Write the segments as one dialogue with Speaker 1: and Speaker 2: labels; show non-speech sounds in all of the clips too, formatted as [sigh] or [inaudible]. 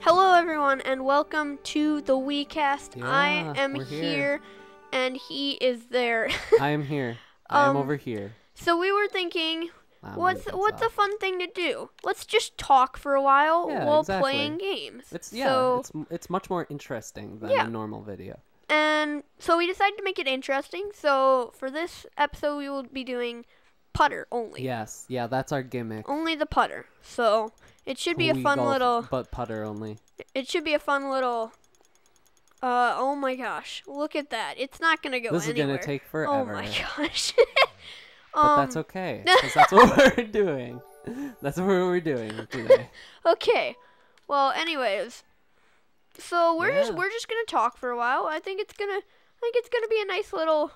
Speaker 1: Hello, everyone, and welcome to the Wii-cast. I am here.
Speaker 2: here.
Speaker 1: and he is there. [laughs]
Speaker 2: I am here. I am
Speaker 1: Um,
Speaker 2: over here.
Speaker 1: so we were thinking,
Speaker 2: I'm
Speaker 1: what's what's a fun thing to do? Let's just talk for a while
Speaker 2: Yeah,
Speaker 1: while
Speaker 2: exactly.
Speaker 1: playing games.
Speaker 2: It's yeah.
Speaker 1: So
Speaker 2: it's it's much more interesting than
Speaker 1: Yeah.
Speaker 2: a normal video.
Speaker 1: and so we decided to make it interesting. So for this episode, we will be doing putter only.
Speaker 2: Yes, yeah, that's our gimmick.
Speaker 1: Only the putter. So it should be a fun
Speaker 2: golf,
Speaker 1: little.
Speaker 2: but putter only.
Speaker 1: It should be a fun little. Uh oh my gosh! Look at that! It's not gonna go
Speaker 2: This is
Speaker 1: anywhere.
Speaker 2: gonna take forever.
Speaker 1: oh my gosh! [laughs]
Speaker 2: But
Speaker 1: um,
Speaker 2: that's okay, [laughs] 'cause that's what we're [laughs] doing. That's what we're doing today.
Speaker 1: okay. Well, anyways, so we're just we're just gonna talk for a while. I think it's gonna I think it's gonna be a nice little,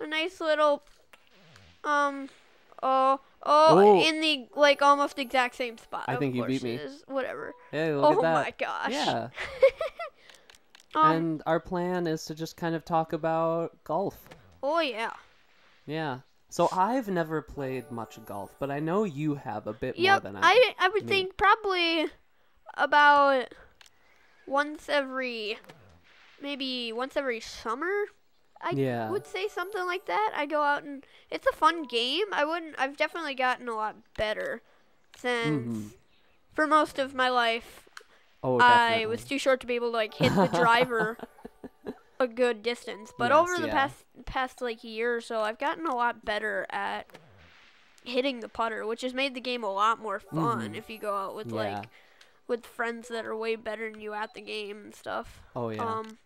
Speaker 1: a nice little, um, oh oh,
Speaker 2: Oh.
Speaker 1: in the like almost exact same spot.
Speaker 2: I think you beat me.
Speaker 1: Whatever.
Speaker 2: Hey, look
Speaker 1: oh
Speaker 2: at that.
Speaker 1: my gosh.
Speaker 2: Yeah. [laughs]
Speaker 1: um.
Speaker 2: and our plan is to just kind of talk about golf.
Speaker 1: oh yeah.
Speaker 2: Yeah. So I've never played much golf, but I know you have a bit
Speaker 1: Yep,
Speaker 2: more than I.
Speaker 1: I I would
Speaker 2: me.
Speaker 1: think probably about once every maybe once every summer. I
Speaker 2: Yeah.
Speaker 1: would say something like that. I go out and it's a fun game. I wouldn't. I've definitely gotten a lot better since
Speaker 2: Mhm.
Speaker 1: for most of my life
Speaker 2: Oh,
Speaker 1: I was too short to be able to like hit the driver [laughs] a good distance. But
Speaker 2: Yes,
Speaker 1: over the
Speaker 2: yeah.
Speaker 1: past past like year or so, I've gotten a lot better at hitting the putter, which has made the game a lot more fun
Speaker 2: Mhm.
Speaker 1: if you go out with
Speaker 2: Yeah.
Speaker 1: like with friends that are way better than you at the game and stuff.
Speaker 2: Oh yeah.
Speaker 1: Um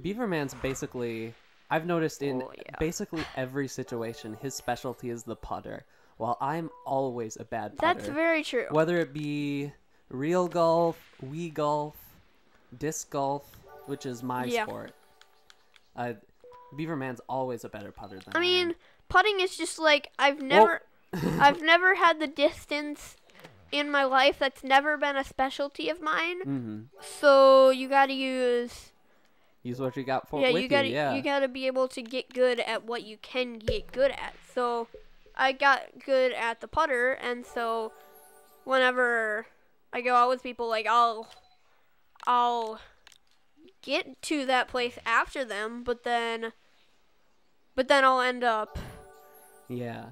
Speaker 2: Beaverman's basically I've noticed in
Speaker 1: Oh, yeah.
Speaker 2: basically every situation his specialty is the putter. While I'm always a bad putter.
Speaker 1: that's very true.
Speaker 2: Whether it be real golf, Wii golf, disc golf, which is my
Speaker 1: Yeah.
Speaker 2: sport. Uh, Beaverman's always a better putter than
Speaker 1: I mean, putting is just like I've never [laughs] I've never had the distance in my life. That's never been a specialty of mine.
Speaker 2: hmm
Speaker 1: So you got to use
Speaker 2: Use what you got for
Speaker 1: yeah, you gotta
Speaker 2: yeah.
Speaker 1: you gotta be able to get good at what you can get good at. So I got good at the putter, and so whenever I go out with people, like I'll I'll get to that place after them, but then but then I'll end up
Speaker 2: yeah.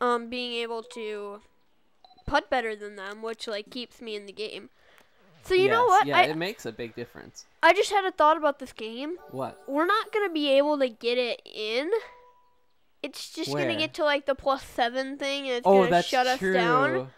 Speaker 1: um being able to putt better than them, which like keeps me in the game. So you know what?
Speaker 2: Yeah,
Speaker 1: I
Speaker 2: it makes a big difference.
Speaker 1: I just had a thought about this game.
Speaker 2: What?
Speaker 1: we're not gonna be able to get it in. It's just
Speaker 2: Where?
Speaker 1: gonna get to like the plus seven thing, and it's
Speaker 2: oh,
Speaker 1: gonna
Speaker 2: that's
Speaker 1: shut us down.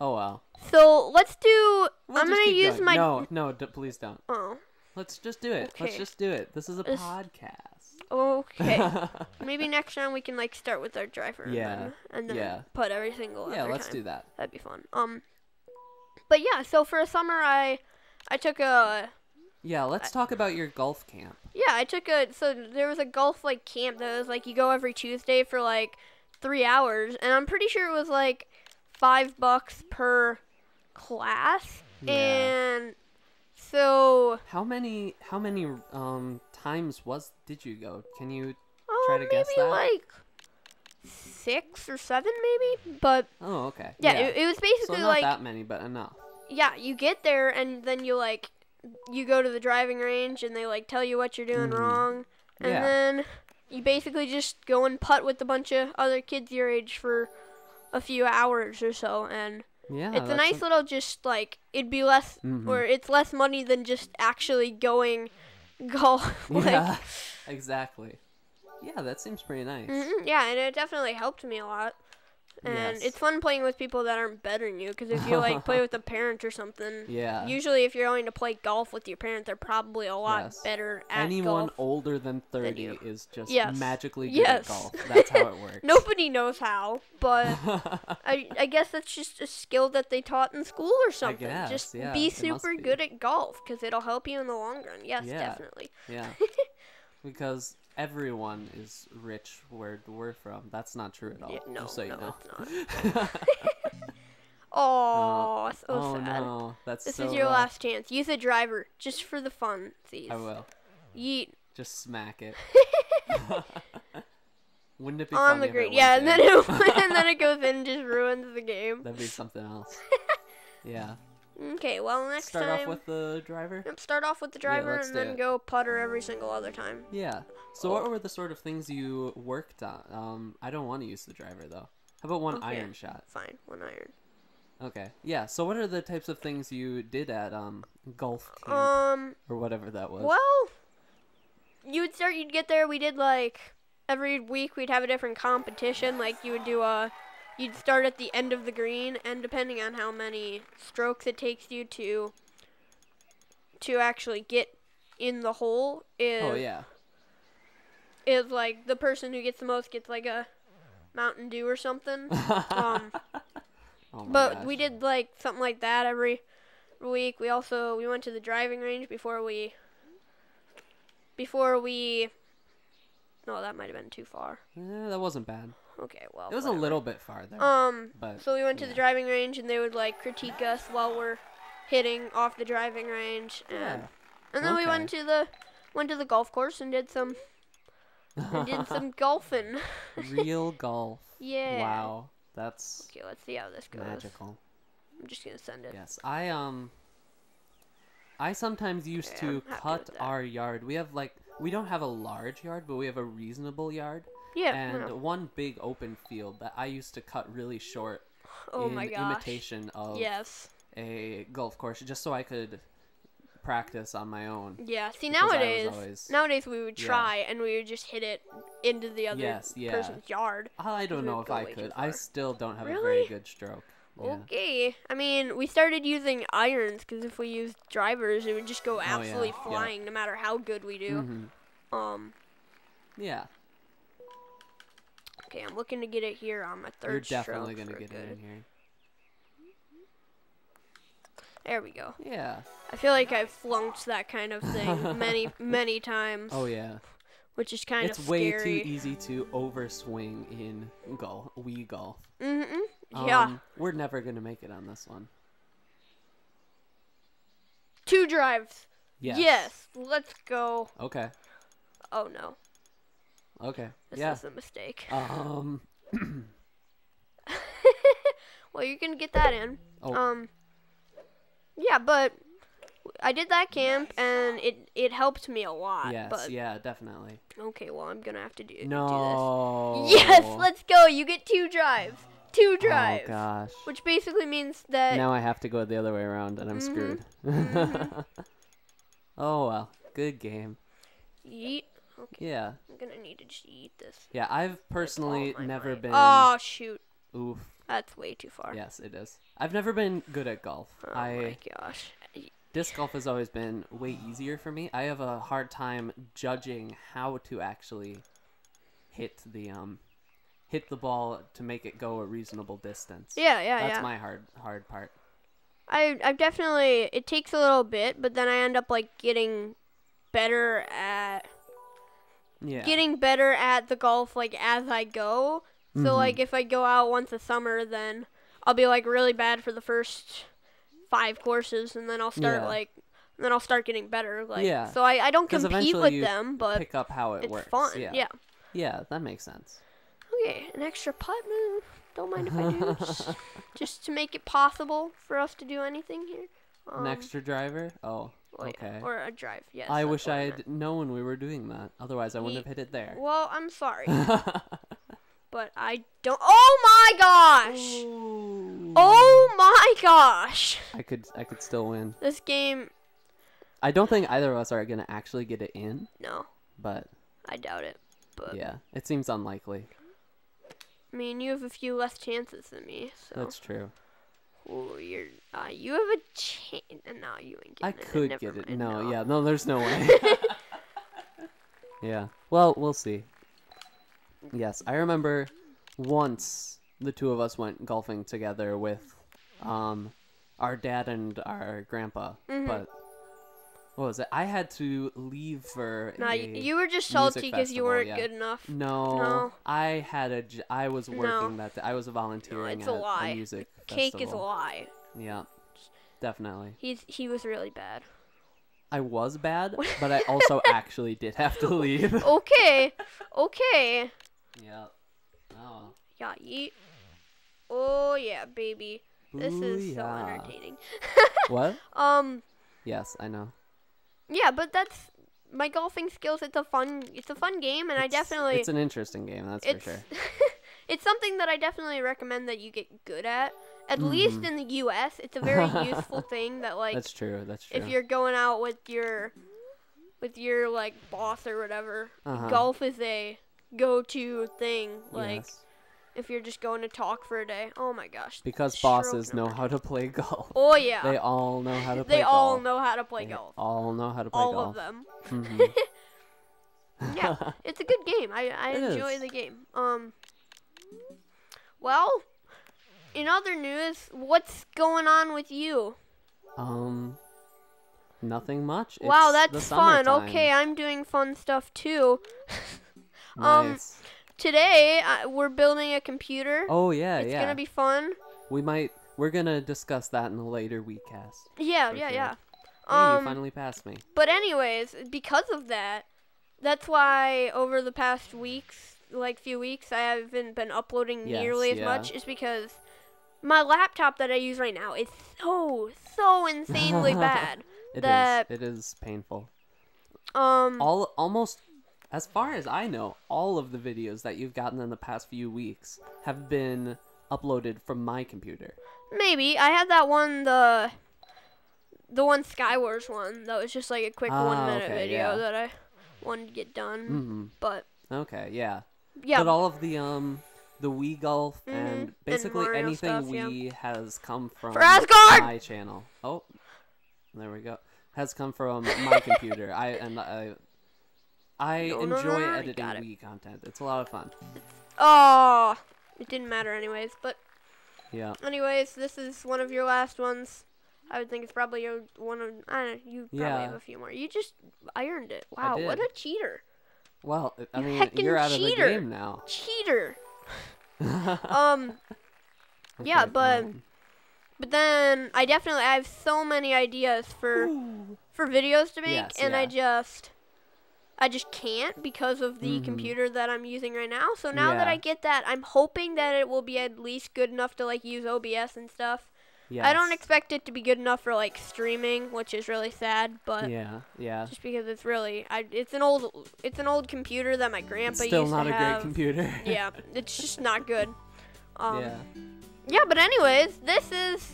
Speaker 2: Oh well.
Speaker 1: So let's do.
Speaker 2: We'll
Speaker 1: I'm gonna use
Speaker 2: going.
Speaker 1: my.
Speaker 2: No, no, d- please don't.
Speaker 1: Oh,
Speaker 2: Let's just do it. Let's just do it. This is a
Speaker 1: This-
Speaker 2: podcast.
Speaker 1: okay. [laughs] Maybe next time we can like start with our driver. and
Speaker 2: Yeah,
Speaker 1: then- And then
Speaker 2: yeah.
Speaker 1: put every single.
Speaker 2: yeah, let's
Speaker 1: time.
Speaker 2: do that.
Speaker 1: That'd be fun. Um. But yeah, so for a summer, I, I took a.
Speaker 2: Yeah, let's talk about your golf camp.
Speaker 1: Yeah, I took a. So there was a golf like camp that was like you go every Tuesday for like three hours, and I'm pretty sure it was like five bucks per class.
Speaker 2: Yeah.
Speaker 1: And so,
Speaker 2: How many how many um times was did you go? Can you
Speaker 1: oh,
Speaker 2: Try to guess that?
Speaker 1: like six or seven, maybe. But
Speaker 2: Oh, okay.
Speaker 1: yeah, It, it was
Speaker 2: so
Speaker 1: basically
Speaker 2: not
Speaker 1: like
Speaker 2: that many, but enough.
Speaker 1: yeah, you get there and then you like you go to the driving range and they like tell you what you're doing
Speaker 2: Mhm.
Speaker 1: wrong, and
Speaker 2: Yeah.
Speaker 1: then you basically just go and putt with a bunch of other kids your age for a few hours or so, and
Speaker 2: Yeah.
Speaker 1: it's a nice little just like it'd be less
Speaker 2: Mhm.
Speaker 1: or it's less money than just actually going [laughs] golf. like,
Speaker 2: Yeah. exactly. Yeah, that seems pretty nice.
Speaker 1: mhm, yeah, and it definitely helped me a lot. And
Speaker 2: Yes.
Speaker 1: it's fun playing with people that aren't better than you because if you like play [laughs] with a parent or something,
Speaker 2: Yeah.
Speaker 1: Usually, if you're going to play golf with your parents, they're probably a lot
Speaker 2: Yes.
Speaker 1: better at
Speaker 2: Anyone
Speaker 1: golf.
Speaker 2: older than 30
Speaker 1: you.
Speaker 2: is just
Speaker 1: Yes.
Speaker 2: magically good
Speaker 1: Yes.
Speaker 2: at golf. That's how it [laughs] works.
Speaker 1: Nobody knows how, but [laughs] I, I guess that's just a skill that they taught in school or something.
Speaker 2: guess,
Speaker 1: just
Speaker 2: yeah,
Speaker 1: be super
Speaker 2: be.
Speaker 1: good at golf because it'll help you in the long run. Yes,
Speaker 2: Yeah.
Speaker 1: definitely.
Speaker 2: yeah. Because everyone is rich where we're from. That's not true at all.
Speaker 1: Yeah, no,
Speaker 2: so you
Speaker 1: no, not. [laughs] Oh, so
Speaker 2: oh
Speaker 1: sad.
Speaker 2: no, that's
Speaker 1: This
Speaker 2: so
Speaker 1: is your
Speaker 2: rough.
Speaker 1: last chance. Use a driver just for the fun.
Speaker 2: I will.
Speaker 1: Yeet
Speaker 2: Just smack it. [laughs] [laughs] Wouldn't it be
Speaker 1: on the green. Yeah, and then it and then it goes in and just ruins the game.
Speaker 2: That'd be something else. yeah.
Speaker 1: Okay, well next
Speaker 2: Start
Speaker 1: time Start
Speaker 2: off with the driver.
Speaker 1: Yep, start off with the driver
Speaker 2: let's
Speaker 1: and then
Speaker 2: it.
Speaker 1: go putter every single other time.
Speaker 2: Yeah. So what were the sort of things you worked on? Um, I don't want to use the driver though. How about one
Speaker 1: Okay.
Speaker 2: iron shot?
Speaker 1: Fine, one iron.
Speaker 2: Okay. Yeah. So what are the types of things you did at um golf camp
Speaker 1: Um,
Speaker 2: or whatever that was?
Speaker 1: well, you would start. You'd get there. We did like every week. We'd have a different competition. Like you would do a. You'd start at the end of the green, and depending on how many strokes it takes you to. To actually get in the hole is
Speaker 2: Oh yeah.
Speaker 1: is like the person who gets the most gets like a Mountain Dew or something. [laughs] um,
Speaker 2: oh
Speaker 1: but
Speaker 2: gosh.
Speaker 1: we did like something like that every week. We also we went to the driving range before we before we no that might have been too far.
Speaker 2: Eh, that wasn't bad.
Speaker 1: Okay, well
Speaker 2: It was a little bit farther.
Speaker 1: Um,
Speaker 2: but
Speaker 1: so we went to the driving range and they would like critique us while we're hitting off the driving range, and
Speaker 2: yeah.
Speaker 1: and then we went to the went to the golf course and did some and did [laughs] some golfing.
Speaker 2: Real [laughs] golf.
Speaker 1: Yeah.
Speaker 2: Wow. That's
Speaker 1: Okay, let's see how this goes.
Speaker 2: magical.
Speaker 1: I'm just gonna send it.
Speaker 2: Yes. I um I sometimes used
Speaker 1: Okay,
Speaker 2: to cut our yard. We have like we don't have a large yard, but we have a reasonable yard.
Speaker 1: Yeah.
Speaker 2: and
Speaker 1: no.
Speaker 2: one big open field that I used to cut really short
Speaker 1: Oh
Speaker 2: in
Speaker 1: my gosh.
Speaker 2: imitation of
Speaker 1: Yes.
Speaker 2: a golf course just so I could practice on my own.
Speaker 1: Yeah. See
Speaker 2: Because I was
Speaker 1: nowadays,
Speaker 2: always-
Speaker 1: nowadays we would
Speaker 2: Yeah.
Speaker 1: try and we would just hit it into the other
Speaker 2: Yes, yeah.
Speaker 1: person's yard.
Speaker 2: I don't know if I could. I still don't have a very good stroke. Yeah.
Speaker 1: Okay. I mean, we started using irons because if we used drivers, it would just go
Speaker 2: Oh, yeah,
Speaker 1: absolutely
Speaker 2: yeah.
Speaker 1: flying no matter how good we do.
Speaker 2: Mhm.
Speaker 1: Um.
Speaker 2: Yeah,
Speaker 1: Okay, I'm looking to get it here on my 3rd
Speaker 2: you're definitely gonna get
Speaker 1: good.
Speaker 2: it in here.
Speaker 1: There we go.
Speaker 2: Yeah.
Speaker 1: I feel like I've flunked that kind of thing many, [laughs] many times,
Speaker 2: Oh yeah.
Speaker 1: which is kind
Speaker 2: it's
Speaker 1: of scary.
Speaker 2: It's way too easy to overswing in golf. Wii golf.
Speaker 1: Mm-hmm. Yeah.
Speaker 2: Um, we're never gonna make it on this one.
Speaker 1: Two drives.
Speaker 2: Yes.
Speaker 1: Yes. Let's go.
Speaker 2: Okay.
Speaker 1: Oh no.
Speaker 2: Okay.
Speaker 1: This
Speaker 2: yeah.
Speaker 1: was a mistake.
Speaker 2: Um. [laughs]
Speaker 1: well, you can get that in.
Speaker 2: Oh.
Speaker 1: Um. Yeah, but I did that camp and it it helped me a lot.
Speaker 2: yes.
Speaker 1: But
Speaker 2: Yeah. Definitely.
Speaker 1: okay, well I'm gonna have to do
Speaker 2: No.
Speaker 1: do this. Yes, let's go. You get two drives. Two drives.
Speaker 2: Oh gosh.
Speaker 1: Which basically means that
Speaker 2: Now I have to go the other way around, and I'm
Speaker 1: Mhm.
Speaker 2: screwed. [laughs]
Speaker 1: Mhm.
Speaker 2: oh well. Good game.
Speaker 1: yeet. Okay,
Speaker 2: Yeah.
Speaker 1: I'm gonna need to just eat this.
Speaker 2: Yeah. I've personally never been.
Speaker 1: Oh shoot,
Speaker 2: Oof.
Speaker 1: that's way too far.
Speaker 2: Yes, it is. I've never been good at golf.
Speaker 1: Oh
Speaker 2: I
Speaker 1: my gosh.
Speaker 2: disc golf has always been way easier for me. I have a hard time judging how to actually hit the um hit the ball to make it go a reasonable distance.
Speaker 1: Yeah, yeah,
Speaker 2: That's
Speaker 1: yeah.
Speaker 2: my hard hard part.
Speaker 1: I I definitely it takes a little bit, but then I end up like getting better at
Speaker 2: Yeah.
Speaker 1: getting better at the golf like as I go. So
Speaker 2: Mhm.
Speaker 1: like if I go out once a summer, then I'll be like really bad for the first five courses, and then I'll start
Speaker 2: Yeah.
Speaker 1: like then I'll start getting better. Like
Speaker 2: Yeah.
Speaker 1: so I I don't compete with them, but
Speaker 2: pick up how it
Speaker 1: it's
Speaker 2: works.
Speaker 1: fun.
Speaker 2: Yeah.
Speaker 1: yeah.
Speaker 2: Yeah, that makes sense.
Speaker 1: Okay, an extra putt move. Don't mind if I do. [laughs] just, just to make it possible for us to do anything here. Um,
Speaker 2: An extra driver? Oh,
Speaker 1: well, yeah,
Speaker 2: okay.
Speaker 1: Or a drive. Yes.
Speaker 2: I wish I had known we were doing that. Otherwise, I wouldn't
Speaker 1: Ye-
Speaker 2: have hit it there.
Speaker 1: Well, I'm sorry, [laughs] but I don't. Oh my gosh!
Speaker 2: Ooh.
Speaker 1: Oh my gosh!
Speaker 2: I could I could still win.
Speaker 1: This game.
Speaker 2: I don't think either of us are gonna actually get it in,
Speaker 1: No,
Speaker 2: but
Speaker 1: I doubt it. But
Speaker 2: yeah, it seems unlikely.
Speaker 1: I mean, you have a few less chances than me, so.
Speaker 2: That's true.
Speaker 1: Ooh, you're. Uh, you have a chance. No, you ain't
Speaker 2: I
Speaker 1: getting it.
Speaker 2: I could
Speaker 1: Never
Speaker 2: get it.
Speaker 1: mind,
Speaker 2: No, yeah, no, there's no way. [laughs] yeah. Well, we'll see. Yes, I remember once the two of us went golfing together with um our dad and our grandpa,
Speaker 1: Mhm.
Speaker 2: but what was it? I had to leave for
Speaker 1: y- you were just salty because you weren't
Speaker 2: yeah.
Speaker 1: good enough.
Speaker 2: No,
Speaker 1: No.
Speaker 2: I had a. I was
Speaker 1: No.
Speaker 2: working that. Day. I was volunteering
Speaker 1: it's a
Speaker 2: at
Speaker 1: lie.
Speaker 2: a music
Speaker 1: Cake is a lie.
Speaker 2: Yeah, definitely.
Speaker 1: He's he was really bad.
Speaker 2: I was bad, [laughs] but I also actually did have to leave. [laughs]
Speaker 1: Okay, okay.
Speaker 2: yeah. Oh.
Speaker 1: Yeah, yeet. Oh yeah, baby. This is so entertaining. [laughs]
Speaker 2: What?
Speaker 1: Um,
Speaker 2: Yes, I know.
Speaker 1: yeah, but that's my golfing skills. It's a fun, it's a fun game, and I definitely
Speaker 2: It's an interesting game, that's for sure.
Speaker 1: it's something that I definitely recommend that you get good at. At least in the U.S., it's a very useful [laughs] thing that like
Speaker 2: Mm-hmm. that's true. That's true.
Speaker 1: if you're going out with your with your like boss or whatever,
Speaker 2: Uh-huh.
Speaker 1: golf is a go-to thing. Like
Speaker 2: Yes.
Speaker 1: if you're just going to talk for a day. Oh my gosh.
Speaker 2: Because bosses know how to [laughs] play golf.
Speaker 1: Oh yeah.
Speaker 2: They all know how to play golf.
Speaker 1: They
Speaker 2: golf.
Speaker 1: all know how to play
Speaker 2: They
Speaker 1: golf.
Speaker 2: all know how to play
Speaker 1: All
Speaker 2: golf.
Speaker 1: All of them.
Speaker 2: Mhm. [laughs]
Speaker 1: Yeah, it's a good game. I, I
Speaker 2: It
Speaker 1: enjoy
Speaker 2: is.
Speaker 1: the game. Um, well, in other news, what's going on with you?
Speaker 2: um, nothing much.
Speaker 1: wow,
Speaker 2: It's
Speaker 1: that's fun. Okay, I'm doing fun stuff too. [laughs] um,
Speaker 2: Nice.
Speaker 1: Today, uh, we're building a computer.
Speaker 2: oh yeah,
Speaker 1: it's
Speaker 2: yeah.
Speaker 1: gonna be fun.
Speaker 2: We might. We're gonna discuss that in a later weekcast.
Speaker 1: Yeah, yeah,
Speaker 2: sure.
Speaker 1: yeah.
Speaker 2: Hey,
Speaker 1: Um,
Speaker 2: you finally passed me.
Speaker 1: But anyways, because of that, that's why over the past weeks, like few weeks, I haven't been uploading
Speaker 2: Yes,
Speaker 1: nearly as
Speaker 2: yeah.
Speaker 1: much. Is because my laptop that I use right now is so so insanely [laughs] bad.
Speaker 2: It is.
Speaker 1: that-
Speaker 2: It is painful.
Speaker 1: Um,
Speaker 2: All almost, as far as I know, all of the videos that you've gotten in the past few weeks have been uploaded from my computer.
Speaker 1: maybe I had that one the the one Skywars one that was just like a quick
Speaker 2: Ah,
Speaker 1: one minute
Speaker 2: okay,
Speaker 1: video
Speaker 2: yeah.
Speaker 1: that I wanted to get done.
Speaker 2: hmm
Speaker 1: But
Speaker 2: Okay, yeah.
Speaker 1: yeah,
Speaker 2: But all of the um the Wii Golf
Speaker 1: Mhm,
Speaker 2: and
Speaker 1: and
Speaker 2: basically
Speaker 1: Mario
Speaker 2: anything
Speaker 1: stuff, yeah.
Speaker 2: Wii has come from my channel. Oh, there we go. Has come from my computer. I and I I
Speaker 1: No,
Speaker 2: enjoy
Speaker 1: no, no,
Speaker 2: editing
Speaker 1: it.
Speaker 2: Wii content. It's a lot of fun.
Speaker 1: oh, it didn't matter anyways. But
Speaker 2: Yeah.
Speaker 1: Anyways, this is one of your last ones. I would think it's probably your one of. I don't know. You probably
Speaker 2: Yeah.
Speaker 1: have a few more. You just ironed it. Wow, what a cheater!
Speaker 2: Well, I mean,
Speaker 1: heckin'
Speaker 2: you're out of
Speaker 1: cheater.
Speaker 2: the game now.
Speaker 1: Cheater. Um, [laughs] yeah, but-
Speaker 2: fine.
Speaker 1: but then I definitely I have so many ideas for for videos to make,
Speaker 2: Yes,
Speaker 1: and I just I just can't because of the
Speaker 2: Mhm.
Speaker 1: computer that I'm using right now. So now that I get that, I'm hoping that it will be at least good enough to like use OBS and stuff. I don't expect it to be good enough for like streaming, which is really sad, but
Speaker 2: Yeah, yeah.
Speaker 1: just because it's really I it's an old it's an old computer that my grandpa used to be.
Speaker 2: Still
Speaker 1: used
Speaker 2: not
Speaker 1: to
Speaker 2: a
Speaker 1: have.
Speaker 2: great computer. [laughs]
Speaker 1: yeah, it's just not good. Um,
Speaker 2: yeah.
Speaker 1: yeah, but anyways, this is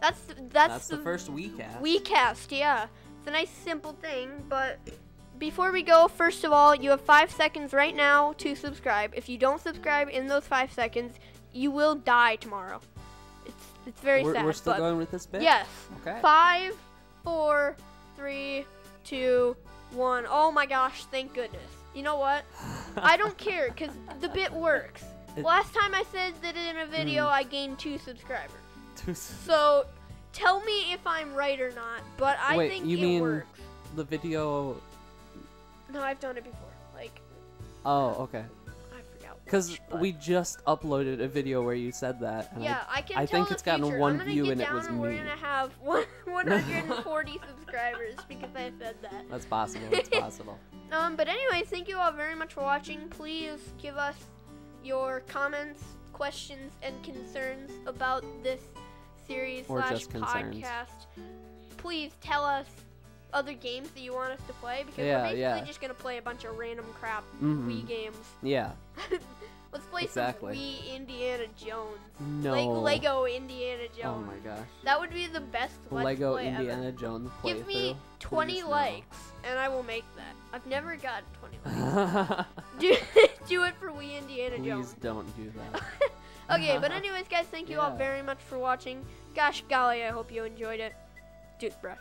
Speaker 1: that's that's,
Speaker 2: That's the first Wii-cast.
Speaker 1: Wii-cast, yeah. It's a nice simple thing, but before we go, first of all, you have five seconds right now to subscribe. If you don't subscribe in those five seconds, you will die tomorrow. It's it's very
Speaker 2: we're,
Speaker 1: sad.
Speaker 2: we're still
Speaker 1: but
Speaker 2: going with this bit.
Speaker 1: yes.
Speaker 2: Okay.
Speaker 1: Five, four, three, two, one. Oh my gosh, thank goodness. You know what? I don't [laughs] care because the bit [laughs] works.
Speaker 2: It-
Speaker 1: Last time I said that in a video
Speaker 2: Mm.
Speaker 1: I gained two subscribers.
Speaker 2: Too s-
Speaker 1: So tell me if I'm right or not, but I
Speaker 2: Wait,
Speaker 1: think
Speaker 2: you
Speaker 1: it
Speaker 2: mean-
Speaker 1: works.
Speaker 2: the video.
Speaker 1: No, I've done it before. Like,
Speaker 2: Oh, okay.
Speaker 1: I.
Speaker 2: Because we just uploaded a video where you said that. And
Speaker 1: Yeah, I can
Speaker 2: I
Speaker 1: tell
Speaker 2: think it's gotten
Speaker 1: future.
Speaker 2: one
Speaker 1: I'm gonna
Speaker 2: view and it was
Speaker 1: and We're gonna have [laughs] 140 [laughs] subscribers because I said that.
Speaker 2: That's possible. That's possible. [laughs]
Speaker 1: Um, but anyway, thank you all very much for watching. Please give us your comments, questions, and concerns about this series
Speaker 2: Or
Speaker 1: slash
Speaker 2: just concerns.
Speaker 1: podcast. Please tell us other games that you want us to play because
Speaker 2: Yeah,
Speaker 1: we're basically
Speaker 2: yeah.
Speaker 1: just gonna play a bunch of random crap
Speaker 2: Mhm.
Speaker 1: Wii games.
Speaker 2: Yeah.
Speaker 1: Let's play
Speaker 2: Exactly.
Speaker 1: some Wii Indiana Jones.
Speaker 2: No.
Speaker 1: Like Lego Indiana Jones.
Speaker 2: Oh my gosh.
Speaker 1: That would be the best
Speaker 2: Lego
Speaker 1: play ever.
Speaker 2: Indiana Jones playthrough.
Speaker 1: Give me 20
Speaker 2: Please no.
Speaker 1: likes, and I will make that. I've never got 20 likes. [laughs] Do, [laughs] do it for Wii Indiana Jones.
Speaker 2: Please don't do that. [laughs]
Speaker 1: okay, but anyways, guys, thank you all very much for watching. Gosh golly, I hope you enjoyed it. Toothbrush.